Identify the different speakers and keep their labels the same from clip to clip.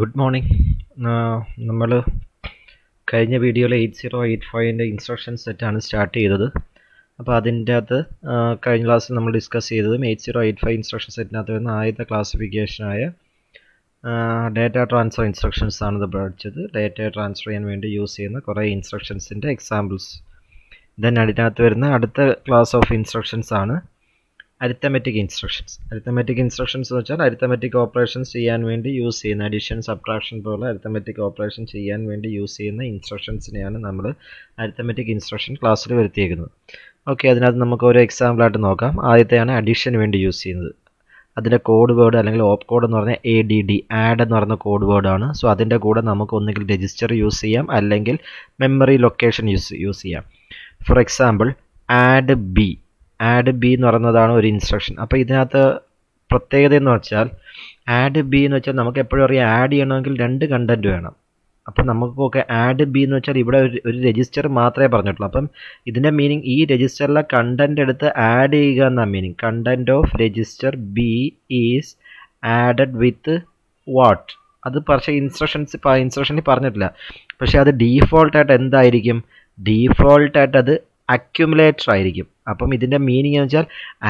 Speaker 1: Good morning നമ്മൾ കഴിഞ്ഞ വീഡിയോയിൽ എയ്റ്റ് സീറോ എയ്റ്റ് ഫൈവിന്റെ ഇൻസ്ട്രക്ഷൻ സെറ്റാണ് സ്റ്റാർട്ട് ചെയ്തത്. അപ്പോൾ അതിന്റെ അകത്ത് കഴിഞ്ഞ ക്ലാസ്സിൽ നമ്മൾ ഡിസ്കസ് ചെയ്തതും eight zero eight five instruction സെറ്റിനകത്ത് വരുന്ന ആദ്യത്തെ ക്ലാസിഫിക്കേഷനായ ഡേറ്റ ട്രാൻസ്ഫർ ഇൻസ്ട്രക്ഷൻസ് ആണ് ഇത് പഠിച്ചത്. ഡേറ്റ ട്രാൻസ്ഫർ ചെയ്യാൻ വേണ്ടി യൂസ് ചെയ്യുന്ന കുറേ ഇൻസ്ട്രക്ഷൻസിന്റെ എക്സാമ്പിൾസ് ദെൻ അതിനകത്ത് വരുന്ന അടുത്ത ക്ലാസ് ഓഫ് ഇൻസ്ട്രക്ഷൻസ് ആണ്. അരിത്തമെറ്റിക് ഇൻസ്ട്രക്ഷൻസ് അരിത്തമെറ്റിക് ഇൻസ്ട്രക്ഷൻസ് എന്ന് വെച്ചാൽ അരിത്തമെറ്റിക് ഓപ്പറേഷൻസ് ചെയ്യാൻ വേണ്ടി യൂസ് ചെയ്യുന്ന അഡീഷൻ സബ്ട്രാക്ഷൻ പോലെ അരിത്തമെറ്റിക് ഓപ്പറേഷൻ ചെയ്യാൻ വേണ്ടി യൂസ് ചെയ്യുന്ന ഇൻസ്ട്രക്ഷൻസിനെയാണ് നമ്മൾ അരിത്തമെറ്റിക് ഇൻസ്ട്രക്ഷൻ ക്ലാസ്സിൽ വരുത്തിയേക്കുന്നത്. ഓക്കെ അതിനകത്ത് നമുക്ക് ഒരു എക്സാമ്പിളായിട്ട് നോക്കാം. ആദ്യത്തെയാണ് അഡീഷന് വേണ്ടി യൂസ് ചെയ്യുന്നത്. അതിന്റെ കോഡ് വേർഡ് അല്ലെങ്കിൽ ഓപ്പ് കോഡ് എന്ന് പറഞ്ഞാൽ എ ഡി ഡി ആഡ് എന്ന് പറയുന്ന കോഡ് വേർഡാണ് സോ അതിന്റെ കൂടെ നമുക്ക് ഒന്നുകിൽ രജിസ്റ്റർ യൂസ് ചെയ്യാം. അല്ലെങ്കിൽ മെമ്മറി ലൊക്കേഷൻ യൂസ് യൂസ് ചെയ്യാം. For example add B add B എന്ന് പറയുന്നതാണ് ഒരു ഇൻസ്ട്രക്ഷൻ അപ്പോൾ ഇതിനകത്ത് പ്രത്യേകത എന്ന് വെച്ചാൽ ആഡ് ബി എന്ന് വെച്ചാൽ നമുക്ക് എപ്പോഴും അറിയാം ആഡ് ചെയ്യണമെങ്കിൽ രണ്ട് കണ്ടന്റ് വേണം. അപ്പം നമുക്കൊക്കെ ആഡ് ബി എന്ന് വെച്ചാൽ ഇവിടെ ഒരു ഒരു രജിസ്റ്റർ മാത്രമേ പറഞ്ഞിട്ടുള്ളൂ. അപ്പം ഇതിന്റെ മീനിങ് ഈ രജിസ്റ്ററിലെ കണ്ടന്റ് എടുത്ത് ആഡ് ചെയ്യുക എന്നാണ് meaning content of register B is added with what അത് പക്ഷേ ഇൻസ്ട്രക്ഷൻസ് ഇൻസ്ട്രക്ഷനിൽ പറഞ്ഞിട്ടില്ല. പക്ഷേ അത് ഡീഫോൾട്ടായിട്ട് എന്തായിരിക്കും? ഡീഫോൾട്ടായിട്ട് അത് അക്യുമുലേറ്റർ ആയിരിക്കും. അപ്പം ഇതിന്റെ മീനിങ് എന്ന് വെച്ചാൽ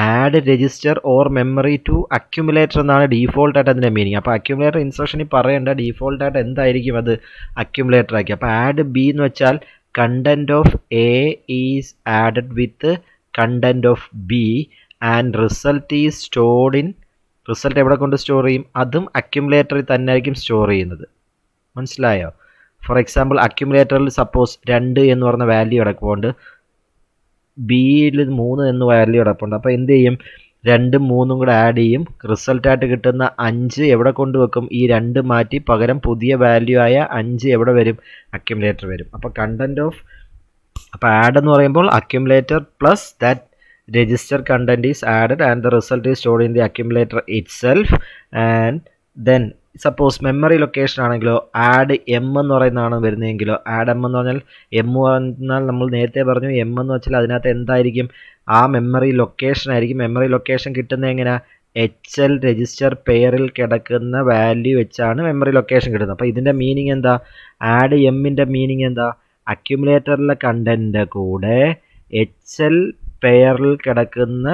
Speaker 1: add register or memory to accumulator എന്നാണ് ഡീഫോൾട്ടായിട്ട് അതിന്റെ മീനിങ് അപ്പോൾ അക്യുമുലേറ്റർ ഇൻസ്ട്രക്ഷനിൽ പറയേണ്ട ഡീഫോൾട്ടായിട്ട് എന്തായിരിക്കും അത് അക്യുമുലേറ്റർ ആക്കി. അപ്പോൾ ആഡ് ബി എന്ന് വെച്ചാൽ content of A is added with content of B and result is stored in result എവിടെ കൊണ്ട് സ്റ്റോർ ചെയ്യും? അതും അക്യുമുലേറ്ററിൽ തന്നെ ആയിരിക്കും സ്റ്റോർ ചെയ്യുന്നത്. മനസ്സിലായോ? ഫോർ എക്സാമ്പിൾ അക്യുമുലേറ്ററിൽ സപ്പോസ് രണ്ട് എന്ന് പറഞ്ഞ വാല്യൂ കിടക്കുകൊണ്ട് ബിയിൽ മൂന്ന് എന്ന് വാല്യൂ കിടപ്പുണ്ട്. അപ്പോൾ എന്ത് ചെയ്യും? രണ്ടും മൂന്നും കൂടെ ആഡ് ചെയ്യും. റിസൾട്ടായിട്ട് കിട്ടുന്ന അഞ്ച് എവിടെ കൊണ്ടുവെക്കും? ഈ രണ്ട് മാറ്റി പകരം പുതിയ വാല്യൂ ആയ അഞ്ച് എവിടെ വരും? അക്യുമുലേറ്റർ വരും. അപ്പോൾ കണ്ടന്റ് ഓഫ് അപ്പോൾ ആഡ് എന്ന് പറയുമ്പോൾ accumulator plus that register content is added and the result is stored in the accumulator itself and then suppose memory location ആണെങ്കിലോ ആഡ് എം എന്ന് പറയുന്നതാണ് വരുന്നതെങ്കിലോ ആഡ് എം എന്ന് പറഞ്ഞാൽ എം പറഞ്ഞാൽ നമ്മൾ നേരത്തെ പറഞ്ഞു എം എന്ന് വെച്ചാൽ അതിനകത്ത് എന്തായിരിക്കും? ആ മെമ്മറി ലൊക്കേഷൻ ആയിരിക്കും. മെമ്മറി ലൊക്കേഷൻ കിട്ടുന്നത് എങ്ങനെയാണ് എച്ച് എൽ രജിസ്റ്റർ പെയറിൽ കിടക്കുന്ന വാല്യൂ വെച്ചാണ് മെമ്മറി ലൊക്കേഷൻ കിട്ടുന്നത്. അപ്പോൾ ഇതിന്റെ മീനിങ് എന്താ? ആഡ് എമ്മിന്റെ മീനിങ് എന്താ? അക്യുമുലേറ്ററിലെ കണ്ടന്റ് കൂടെ എച്ച് എൽ പെയറിൽ കിടക്കുന്ന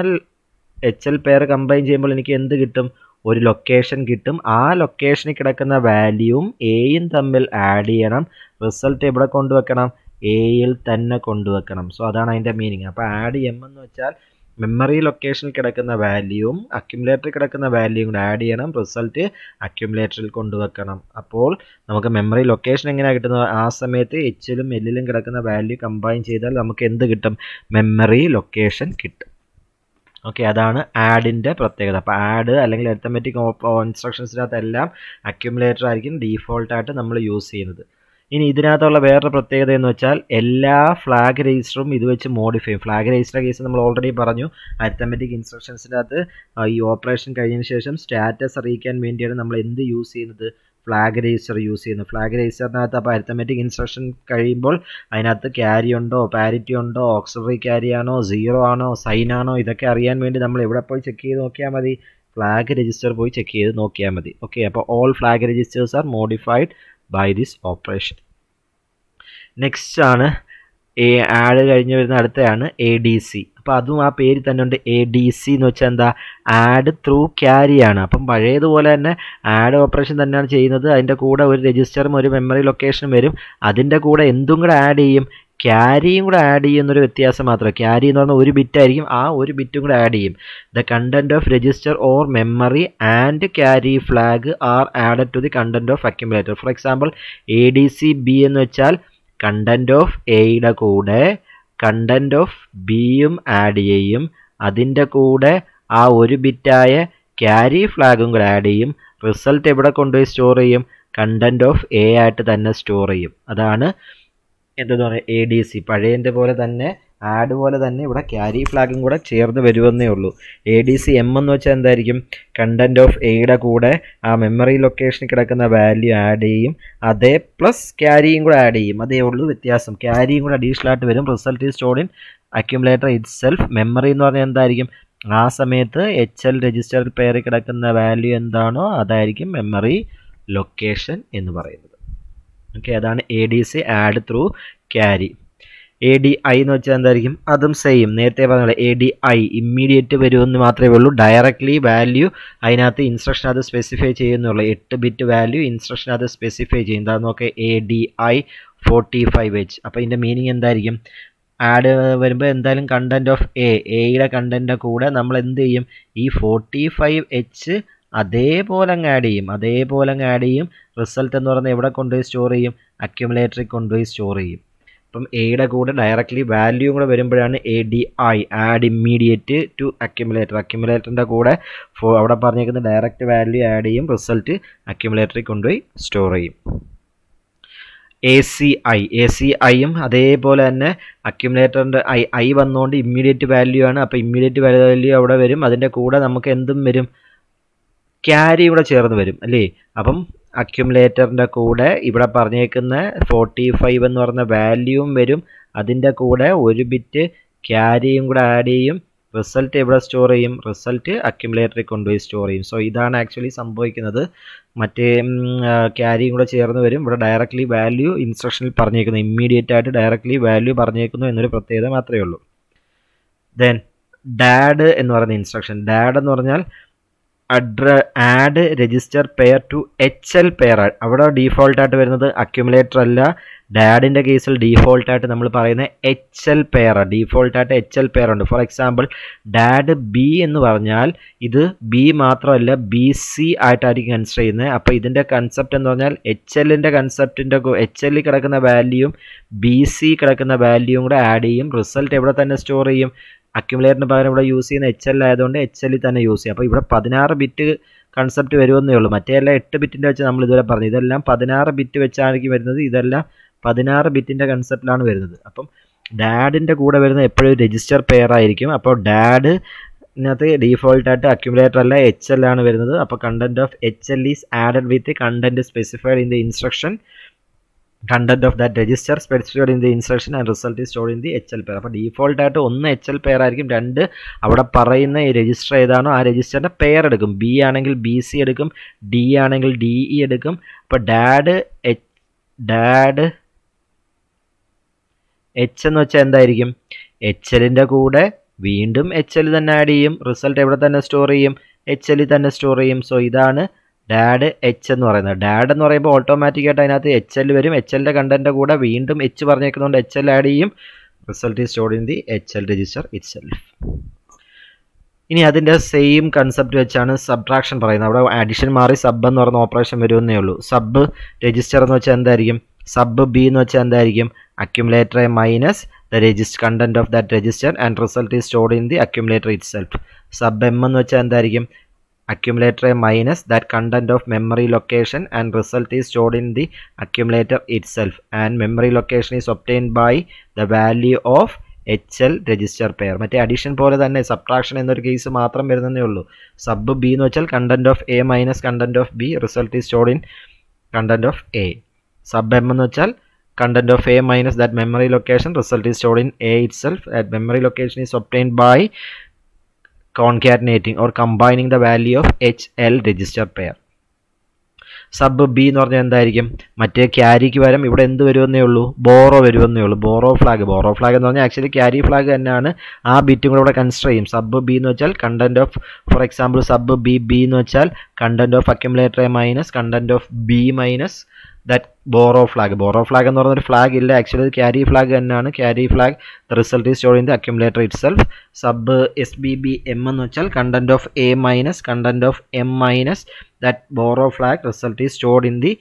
Speaker 1: എച്ച് എൽ പെയർ കമ്പൈൻ ചെയ്യുമ്പോൾ എനിക്ക് എന്ത് കിട്ടും? ഒരു ലൊക്കേഷൻ കിട്ടും. ആ ലൊക്കേഷനിൽ കിടക്കുന്ന വാല്യൂവും എയും തമ്മിൽ ആഡ് ചെയ്യണം. റിസൾട്ട് എവിടെ കൊണ്ടുവെക്കണം? എയിൽ തന്നെ കൊണ്ടുവെക്കണം. സോ അതാണ് അതിന്റെ മീനിങ് അപ്പോൾ ആഡ് എം എന്ന് വെച്ചാൽ മെമ്മറി ലൊക്കേഷനിൽ കിടക്കുന്ന വാല്യൂവും അക്യുമുലേറ്ററിൽ കിടക്കുന്ന വാല്യൂവും കൂടെ ആഡ് ചെയ്യണം. റിസൾട്ട് അക്യുമുലേറ്ററിൽ കൊണ്ടുവെക്കണം. അപ്പോൾ നമുക്ക് മെമ്മറി ലൊക്കേഷൻ എങ്ങനെയാണ് കിട്ടുന്നത്? ആ സമയത്ത് എച്ചിലും എല്ലിലും കിടക്കുന്ന വാല്യൂ കമ്പൈൻ ചെയ്താൽ നമുക്ക് എന്ത് കിട്ടും? മെമ്മറി ലൊക്കേഷൻ കിട്ടും. ഓക്കെ അതാണ് ആഡിന്റെ പ്രത്യേകത. അപ്പോൾ ആഡ് അല്ലെങ്കിൽ അരിത്തമെറ്റിക് ഇൻസ്ട്രക്ഷൻസിനകത്ത് എല്ലാം അക്യുമുലേറ്റർ ആയിരിക്കും ഡീഫോൾട്ടായിട്ട് നമ്മൾ യൂസ് ചെയ്യുന്നത്. ഇനി ഇതിനകത്തുള്ള വേറൊരു പ്രത്യേകത എന്ന് വെച്ചാൽ എല്ലാ ഫ്ലാഗ് രജിസ്റ്ററും ഇത് വെച്ച് മോഡിഫൈ ചെയ്യും. ഫ്ലാഗ് രജിസ്റ്റർ കേസ് നമ്മൾ ഓൾറെഡി പറഞ്ഞു. അരിത്തമെറ്റിക് ഇൻസ്ട്രക്ഷൻസിനകത്ത് ഈ ഓപ്പറേഷൻ കഴിഞ്ഞതിന് ശേഷം സ്റ്റാറ്റസ് അറിയിക്കാൻ വേണ്ടിയാണ് നമ്മൾ എന്ത് യൂസ് ചെയ്യുന്നത്? ഫ്ലാഗ് രജിസ്റ്റർ യൂസ് ചെയ്യുന്നു. ഫ്ലാഗ് രജിസ്റ്ററിനകത്ത് അപ്പോൾ അരിത്തമെറ്റിക് ഇൻസ്ട്രക്ഷൻ കഴിയുമ്പോൾ അതിനകത്ത് ക്യാരി ഉണ്ടോ പാരിറ്റി ഉണ്ടോ ഓക്സിലറി ക്യാരി ആണോ സീറോ ആണോ സൈൻ ആണോ ഇതൊക്കെ അറിയാൻ വേണ്ടി നമ്മൾ എവിടെ പോയി ചെക്ക് ചെയ്ത് നോക്കിയാൽ മതി? ഫ്ലാഗ് രജിസ്റ്റർ പോയി ചെക്ക് ചെയ്ത് നോക്കിയാൽ മതി. ഓക്കെ അപ്പോൾ all flag registers are modified by this operation next ആണ് എ ആഡ് കഴിഞ്ഞ് വരുന്ന അടുത്തതാണ് എ ഡി സി അപ്പോൾ അതും ആ പേര് തന്നെ ഉണ്ട് എ ഡി സി എന്ന് വെച്ചാൽ എന്താ? ആഡ് ത്രൂ ക്യാരി ആണ്. അപ്പം പഴയതുപോലെ തന്നെ ആഡ് ഓപ്പറേഷൻ തന്നെയാണ് ചെയ്യുന്നത്. അതിന്റെ കൂടെ ഒരു രജിസ്റ്ററും ഒരു മെമ്മറി ലൊക്കേഷനും വരും. അതിന്റെ കൂടെ എന്തും കൂടെ ആഡ് ചെയ്യും. ക്യാരിയും കൂടെ ആഡ് ചെയ്യുന്നൊരു വ്യത്യാസം മാത്രമേ. ക്യാരി എന്ന് പറഞ്ഞാൽ ഒരു ബിറ്റ് ആയിരിക്കും. ആ ഒരു ബിറ്റും കൂടെ ആഡ് ചെയ്യും. The content of register or memory and carry flag are added to the content of accumulator for example A D C B എന്ന് വെച്ചാൽ കണ്ടന്റ് ഓഫ് എയുടെ കൂടെ കണ്ടന്റ് ഓഫ് ബിയും ആഡ് ചെയ്യും അതിന്റെ കൂടെ ആ ഒരു ബിറ്റായ ക്യാരി ഫ്ലാഗും കൂടെ ആഡ് ചെയ്യും. റിസൾട്ട് എവിടെ കൊണ്ടുപോയി സ്റ്റോർ ചെയ്യും? കണ്ടന്റ് ഓഫ് എ ആയിട്ട് തന്നെ സ്റ്റോർ ചെയ്യും. അതാണ് എന്തെന്ന് പറയുക എ ഡി സി പഴയതിന്റെ പോലെ തന്നെ ആഡ് പോലെ തന്നെ ഇവിടെ ക്യാരി ഫ്ലാഗും കൂടെ ചേർന്ന് വരുമെന്നേ ഉള്ളൂ. എ ഡി സി എം എന്ന് വെച്ചാൽ എന്തായിരിക്കും? കണ്ടന്റ് ഓഫ് എയുടെ കൂടെ ആ മെമ്മറി ലൊക്കേഷനിൽ കിടക്കുന്ന വാല്യൂ ആഡ് ചെയ്യും. അതേ പ്ലസ് ക്യാരിയും കൂടെ ആഡ് ചെയ്യും. അതേ ഉള്ളൂ വ്യത്യാസം. ക്യാരിയും കൂടെ അഡീഷണൽ ആയിട്ട് വരും. Result is stored in accumulator itself memory എന്ന് പറഞ്ഞാൽ എന്തായിരിക്കും? ആ സമയത്ത് എച്ച് എൽ രജിസ്റ്റർ പേര് കിടക്കുന്ന വാല്യൂ എന്താണോ അതായിരിക്കും മെമ്മറി ലൊക്കേഷൻ എന്ന് പറയുന്നത്. ഓക്കെ അതാണ് A D C add through carry A D I എന്ന് വെച്ചാൽ എന്തായിരിക്കും? അതും സെയിം നേരത്തെ പറഞ്ഞ എ ഡി ഐ ഇമ്മീഡിയറ്റ് വരുമെന്ന് മാത്രമേ ഉള്ളൂ. ഡയറക്ട്ലി വാല്യൂ അതിനകത്ത് ഇൻസ്ട്രക്ഷൻ അത് സ്പെസിഫൈ ചെയ്യുന്നുള്ളൂ. എട്ട് ബിറ്റ് വാല്യൂ ഇൻസ്ട്രക്ഷൻ അത് സ്പെസിഫൈ ചെയ്യും എന്താ നോക്കെ A D I forty five H അപ്പോൾ ഇതിന്റെ മീനിങ് എന്തായിരിക്കും? ആഡ് വരുമ്പോൾ എന്തായാലും കണ്ടന്റ് ഓഫ് എ എയുടെ കണ്ടന്റിന്റെ കൂടെ നമ്മൾ എന്ത് ചെയ്യും? ഈ ഫോർട്ടി ഫൈവ് എച്ച് അതേപോലെ അങ്ങ് ആഡ് ചെയ്യും. അതേപോലെ അങ്ങ് ആഡ് ചെയ്യും. റിസൾട്ട് എന്ന് പറഞ്ഞാൽ എവിടെ കൊണ്ടുപോയി സ്റ്റോർ ചെയ്യും? അക്യുമുലേറ്ററിൽ കൊണ്ടുപോയി സ്റ്റോർ ചെയ്യും. അപ്പം എയുടെ കൂടെ ഡയറക്റ്റ്ലി വാല്യൂ കൂടെ വരുമ്പോഴാണ് A D I add immediate to accumulator അക്യുമുലേറ്ററിന്റെ കൂടെ അവിടെ പറഞ്ഞേക്കുന്ന ഡയറക്റ്റ് വാല്യൂ ആഡ് ചെയ്യും റിസൾട്ട് അക്യുമുലേറ്ററിൽ കൊണ്ടുപോയി സ്റ്റോർ ചെയ്യും. A C I A C ഐയും അതേപോലെ തന്നെ അക്യുമുലേറ്ററിന്റെ ഐ ഐ വന്നുകൊണ്ട് ഇമ്മീഡിയറ്റ് വാല്യൂ ആണ്. അപ്പോൾ ഇമ്മീഡിയറ്റ് വാല്യൂ അവിടെ വരും. അതിന്റെ കൂടെ നമുക്ക് എന്തും വരും? ക്യാരി ഇവിടെ ചേർന്ന് വരും അല്ലേ? അപ്പം അക്യുമുലേറ്ററിന്റെ കൂടെ ഇവിടെ പറഞ്ഞേക്കുന്ന ഫോർട്ടി ഫൈവ് എന്ന് പറഞ്ഞ വാല്യൂവും വരും. അതിന്റെ കൂടെ ഒരു ബിറ്റ് ക്യാരിയും കൂടെ ആഡ് ചെയ്യും. റിസൾട്ട് എവിടെ സ്റ്റോർ ചെയ്യും? റിസൾട്ട് അക്യുമുലേറ്ററിൽ കൊണ്ടുപോയി സ്റ്റോർ ചെയ്യും. സോ ഇതാണ് ആക്ച്വലി സംഭവിക്കുന്നത്. മറ്റേ ക്യാരിയും കൂടെ ചേർന്ന് വരും. ഇവിടെ ഡയറക്റ്റ്ലി വാല്യൂ ഇൻസ്ട്രക്ഷനിൽ പറഞ്ഞേക്കുന്നു. ഇമ്മീഡിയറ്റ് ആയിട്ട് ഡയറക്റ്റ്ലി വാല്യൂ പറഞ്ഞേക്കുന്നു എന്നൊരു പ്രത്യേകത മാത്രമേ ഉള്ളൂ. ദെൻ ഡാഡ് എന്ന് പറയുന്ന ഇൻസ്ട്രക്ഷൻ ഡാഡ് എന്ന് പറഞ്ഞാൽ അഡ്ര add register pair to H L pair അവിടെ ഡീഫോൾട്ടായിട്ട് വരുന്നത് അക്യുമുലേറ്റർ അല്ല. ഡാഡിന്റെ കേസിൽ ഡീഫോൾട്ടായിട്ട് നമ്മൾ പറയുന്ന എച്ച് എൽ പെയർ ഡീഫോൾട്ടായിട്ട് എച്ച് എൽ പെയർ ഉണ്ട്. ഫോർ എക്സാമ്പിൾ ഡാഡ് ബി എന്ന് പറഞ്ഞാൽ ഇത് ബി മാത്രമല്ല ബി സി ആയിട്ടായിരിക്കും കൺസിഡർ ചെയ്യുന്നത്. അപ്പോൾ ഇതിന്റെ കൺസെപ്റ്റ് എന്ന് പറഞ്ഞാൽ എച്ച് എല്ലിന്റെ കൺസെപ്റ്റിന്റെ എച്ച് എല്ലിൽ കിടക്കുന്ന വാല്യൂയും ബി സി കിടക്കുന്ന വാല്യൂയും കൂടെ ആഡ് ചെയ്യും. റിസൾട്ട് എവിടെ തന്നെ സ്റ്റോർ ചെയ്യും? അക്യുമുലേറ്ററിന് പകരം ഇവിടെ യൂസ് ചെയ്യുന്ന എച്ച് എൽ ആയതുകൊണ്ട് എച്ച് എല്ലിൽ തന്നെ യൂസ് ചെയ്യും. അപ്പോൾ ഇവിടെ പതിനാറ് ബിറ്റ് കൺസെപ്റ്റ് വരുമെന്നേ ഉള്ളൂ. മറ്റേ എല്ലാം എട്ട് ബിറ്റിന്റെ വെച്ച് നമ്മൾ ഇതുവരെ പറഞ്ഞു. ഇതെല്ലാം പതിനാറ് ബിറ്റ് വെച്ചായിരിക്കും വരുന്നത്. ഇതെല്ലാം പതിനാറ് ബിറ്റിന്റെ കൺസെപ്റ്റിലാണ് വരുന്നത്. അപ്പം ഡാഡിന്റെ കൂടെ വരുന്ന എപ്പോഴും രജിസ്റ്റർ പെയർ ആയിരിക്കും. അപ്പോൾ ഡാഡ് ഇതിനകത്ത് ഡീഫോൾട്ടായിട്ട് അക്യുമുലേറ്റർ അല്ല എച്ച് എൽ ആണ് വരുന്നത്. അപ്പോൾ content of H L is added with content specified in the instruction content of that register specified in the instruction and result is stored in the H L pair അപ്പോൾ ഡീഫോൾട്ടായിട്ട് ഒന്ന് H L pair ആയിരിക്കും രണ്ട് അവിടെ പറയുന്ന ഈ register ഏതാണോ ആ രജിസ്റ്ററിന്റെ പെയർ എടുക്കും. ബി ആണെങ്കിൽ ബി സി എടുക്കും ഡി ആണെങ്കിൽ ഡി ഇ എടുക്കും. അപ്പോൾ ഡാഡ് എച്ച് ഡാഡ് എച്ച് എന്ന് വെച്ചാൽ എന്തായിരിക്കും? എച്ച് എല്ലിന്റെ കൂടെ വീണ്ടും എച്ച് എൽ തന്നെ ആഡ് ചെയ്യും. റിസൾട്ട് എവിടെ തന്നെ സ്റ്റോർ ചെയ്യും? എച്ച് എല്ലിൽ തന്നെ സ്റ്റോർ ചെയ്യും. സോ ഇതാണ് ഡാഡ് എച്ച് എന്ന് പറയുന്നത്. ഡാഡ് എന്ന് പറയുമ്പോൾ ഓട്ടോമാറ്റിക്കായിട്ട് അതിനകത്ത് എച്ച് എൽ വരും. എച്ച് എല്ലിന്റെ കണ്ടന്റിന്റെ കൂടെ വീണ്ടും എച്ച് പറഞ്ഞേക്കുന്നതുകൊണ്ട് എച്ച് എൽ ആഡ് ചെയ്യും. Result is stored in the H L register itself ഇനി അതിന്റെ സെയിം കൺസെപ്റ്റ് വെച്ചാണ് സബ്ട്രാക്ഷൻ പറയുന്നത്. അവിടെ അഡിഷൻ മാറി സബ് എന്ന് പറയുന്ന ഓപ്പറേഷൻ വരുമെന്നേ ഉള്ളൂ. സബ് രജിസ്റ്റർ എന്ന് വെച്ചാൽ എന്തായിരിക്കും? സബ് ബി എന്ന് വെച്ചാൽ എന്തായിരിക്കും? Accumulator minus the register content of that register and result is stored in the accumulator itself sub M എന്ന് വെച്ചാൽ എന്തായിരിക്കും? Accumulator minus that content of memory location and result is stored in the accumulator itself and memory location is obtained by the value of H L register pair മറ്റേ addition പോലെ തന്നെ subtraction എന്നൊരു case മാത്രം വരുന്നതേ ഉള്ളൂ sub B എന്ന് വെച്ചാൽ content of A minus content of B result is stored in content of A sub M എന്ന് വെച്ചാൽ content of a minus that memory location result is stored in a itself that memory location is obtained by or combining the value of H L register pair sub B എന്ന് പറഞ്ഞാൽ എന്തായിരിക്കും? മറ്റേ ക്യാരിക്ക് പകരം ഇവിടെ എന്ത് വരുമെന്നേ ഉള്ളൂ? ബോറോ വരുമെന്നേ ഉള്ളൂ. Borrow flag borrow flag എന്ന് പറഞ്ഞാൽ ആക്ച്വലി ക്യാരി ഫ്ലാഗ് തന്നെയാണ് ആ ബിറ്റും കൂടെ ഇവിടെ കൺസിഡർ ചെയ്യും. സബ് ബി എന്ന് വെച്ചാൽ content of for example sub B B എന്ന് വെച്ചാൽ content of accumulator minus content of B minus that borrow flag borrow flag എന്ന് ഒരു ഫ്ലാഗ് ഇല്ല. ആക്ച്വലി ക്യാരി ഫ്ലാഗ് തന്നെയാണ്. Carry flag the result is store in the accumulator itself sub S B B M എന്ന് വെച്ചാൽ content of A minus content of M minus that borrow flag result is stored in the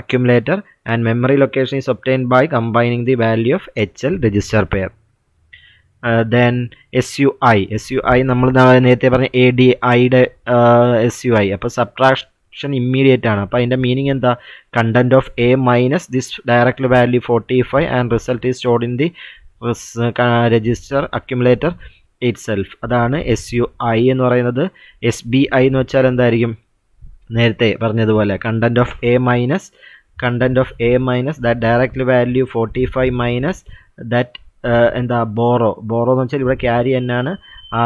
Speaker 1: accumulator and memory location is is by combining the value of H L register pair then S U I S U I നമ്മൾ നേരത്തെ പറഞ്ഞ A D ഐയുടെ S U I അപ്പോൾ subtraction immediate ആണ്. അപ്പോൾ അതിന്റെ meaning എന്താ? Content of A minus this direct value forty five and result is stored in the register accumulator itself അതാണ് എസ് യു ഐ എന്ന് പറയുന്നത്. എസ് ബി ഐ എന്ന് വെച്ചാൽ എന്തായിരിക്കും? നേരത്തെ പറഞ്ഞതുപോലെ content of A minus content of A minus that direct value forty five minus that എന്താ borrow borrow എന്ന് വെച്ചാൽ ഇവിടെ ക്യാരി തന്നെയാണ്. ആ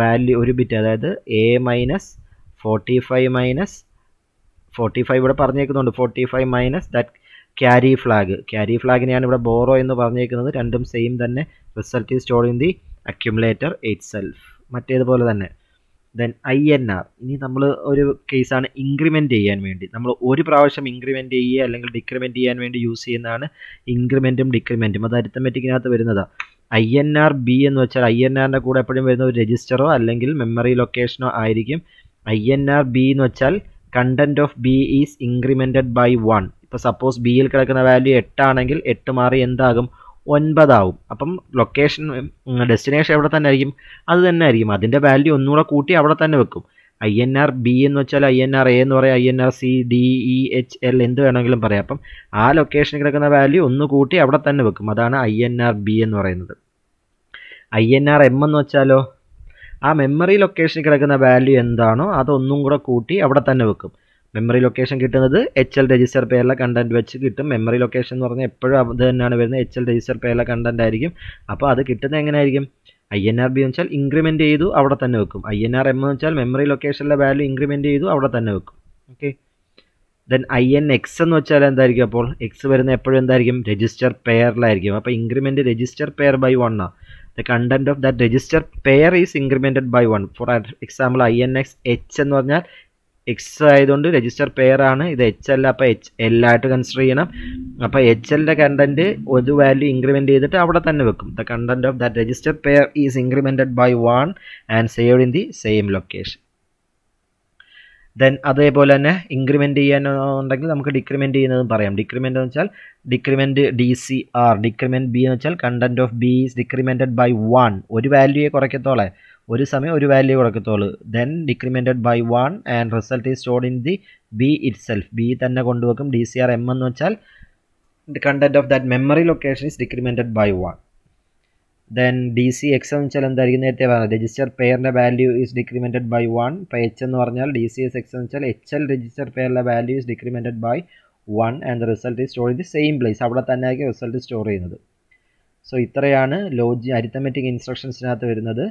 Speaker 1: വാല്യൂ ഒരു ബിറ്റ് അതായത് A minus forty five minus forty five ഇവിടെ പറഞ്ഞേക്കുന്നുണ്ട്. Forty five minus that carry flag carry ഫ്ലാഗിനെയാണ് ഇവിടെ ബോറോ എന്ന് പറഞ്ഞേക്കുന്നത്. രണ്ടും സെയിം തന്നെ. Result is store in the accumulator itself മറ്റേതുപോലെ തന്നെ. ദെൻ ഐ എൻ ആർ ഇനി നമ്മൾ ഒരു കേസാണ് ഇൻക്രിമെന്റ് ചെയ്യാൻ വേണ്ടി. നമ്മൾ ഒരു പ്രാവശ്യം ഇൻക്രിമെന്റ് ചെയ്യുക അല്ലെങ്കിൽ ഡിക്രിമെന്റ് ചെയ്യാൻ വേണ്ടി യൂസ് ചെയ്യുന്നതാണ് ഇൻക്രിമെന്റും ഡിക്രിമെന്റും അത് അരിത്തമെറ്റിക്കിനകത്ത് വരുന്നതാണ് ഐ എൻ ആർ ബി എന്ന് വെച്ചാൽ ഐ എൻ ആറിന്റെ കൂടെ എപ്പോഴും വരുന്ന ഒരു രജിസ്റ്ററോ അല്ലെങ്കിൽ മെമ്മറി ലൊക്കേഷനോ ആയിരിക്കും ഐ എൻ ആർ ബി എന്ന് വെച്ചാൽ content of B is incremented by one ഇപ്പോൾ സപ്പോസ് ബിയിൽ കിടക്കുന്ന വാല്യൂ എട്ടാണെങ്കിൽ എട്ട് മാറി എന്താകും? ഒൻപതാവും. അപ്പം ലൊക്കേഷൻ ഡെസ്റ്റിനേഷൻ എവിടെ തന്നെ ആയിരിക്കും? അത് തന്നെ ആയിരിക്കും. അതിന്റെ വാല്യൂ ഒന്നുകൂടെ കൂട്ടി അവിടെ തന്നെ വെക്കും. ഐ എൻ ആർ ബി എന്ന് വെച്ചാൽ ഐ എൻ ആർ എ എന്ന് പറയാം. I N R C D E H L എന്ത് വേണമെങ്കിലും പറയാം. അപ്പം ആ ലൊക്കേഷനിൽ കിടക്കുന്ന വാല്യൂ ഒന്ന് കൂട്ടി അവിടെ തന്നെ വെക്കും. അതാണ് ഐ എൻ ആർ ബി എന്ന് പറയുന്നത്. ഐ എൻ ആർ എം എന്ന് വെച്ചാലോ? ആ മെമ്മറി ലൊക്കേഷനിൽ കിടക്കുന്ന വാല്യൂ എന്താണോ അതൊന്നും കൂടെ കൂട്ടി അവിടെ തന്നെ വെക്കും. മെമ്മറി ലൊക്കേഷൻ കിട്ടുന്നത് എച്ച് എൽ രജിസ്റ്റർ പേരിലെ കണ്ടന്റ് വെച്ച് കിട്ടും. മെമ്മറി ലൊക്കേഷൻ എന്ന് പറഞ്ഞാൽ എപ്പോഴും അത് തന്നെയാണ് വരുന്നത്. എച്ച് എൽ രജിസ്റ്റർ പേരിലെ കണ്ടന്റ് ആയിരിക്കും. അപ്പോൾ അത് കിട്ടുന്നത് എങ്ങനെയായിരിക്കും? ഐ എൻ ആർ ബി എന്ന് വെച്ചാൽ ഇൻക്രിമെന്റ് ചെയ്തു അവിടെ തന്നെ വെക്കും. ഐ എൻ ആർ എം എന്ന് വെച്ചാൽ മെമ്മറി ലൊക്കേഷനിലെ വാല്യൂ ഇൻക്രിമെന്റ് ചെയ്തു അവിടെ തന്നെ വെക്കും. Okay then I N X എന്ന് വെച്ചാൽ എന്തായിരിക്കും അപ്പോൾ? എക്സ് വരുന്ന എപ്പോഴും എന്തായിരിക്കും? രജിസ്റ്റർ പെയറിലായിരിക്കും അപ്പോൾ increment register pair by one ആണ് the content of that register pair is incremented by one for example I N X H എന്ന് പറഞ്ഞാൽ എക്സ് ആയതുകൊണ്ട് രജിസ്റ്റർ പെയർ ആണ്. ഇത് എച്ച് അല്ല അപ്പോൾ എച്ച് എൽ ആയിട്ട് കൺസിഡർ ചെയ്യണം. അപ്പോൾ എച്ച് എല്ലിന്റെ കണ്ടന്റ് ഒരു വാല്യൂ ഇൻക്രിമെന്റ് ചെയ്തിട്ട് അവിടെ തന്നെ വെക്കും. The content of that register pair is incremented by one and saved in the same location then അതേപോലെ തന്നെ ഇൻക്രിമെന്റ് ചെയ്യാനുണ്ടെങ്കിൽ നമുക്ക് ഡിക്രിമെന്റ് ചെയ്യുന്നതും പറയാം. ഡിക്രിമെന്റ് എന്ന് വെച്ചാൽ decrement D C R decrement B എന്ന് വെച്ചാൽ content of B is decremented by one ഒരു വാല്യൂയെ കുറയ്ക്കത്തോളെ. ഒരു സമയം ഒരു value കൊടുക്കത്തുള്ളൂ then decremented by one and result is stored in the B itself B തന്നെ കൊണ്ടുവെക്കും. ഡി സി ആർ എം എന്ന് വെച്ചാൽ content of that memory location is decremented by one then D C X എന്ന് വെച്ചാൽ എന്തായിരിക്കും നേരത്തെ പറഞ്ഞത്. Register പെയറിന്റെ value is decremented by one ഇപ്പോൾ എച്ച് എന്ന് പറഞ്ഞാൽ ഡി സി എസ് എക്സ് എന്ന് വെച്ചാൽ H L register പെയറിന്റെ value is decremented by one and result is store in the same place അവിടെ തന്നെ ആയിരിക്കും റിസൾട്ട് സ്റ്റോർ ചെയ്യുന്നത്. സോ ഇത്രയാണ് ലോജി അരിത്തമെറ്റിക് ഇൻസ്ട്രക്ഷൻസിനകത്ത് വരുന്നത്.